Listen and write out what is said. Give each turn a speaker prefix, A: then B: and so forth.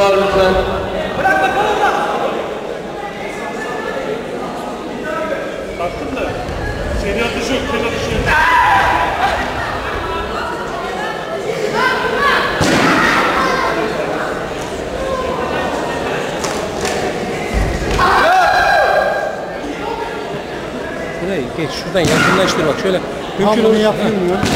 A: Hazırlansınlar lütfen.
B: Baktım da seri atışı yok, tel atışı yok.
C: Şurayı geç şuradan yakınlaştır bak şöyle. Mümkün olur.
D: yapayım mı?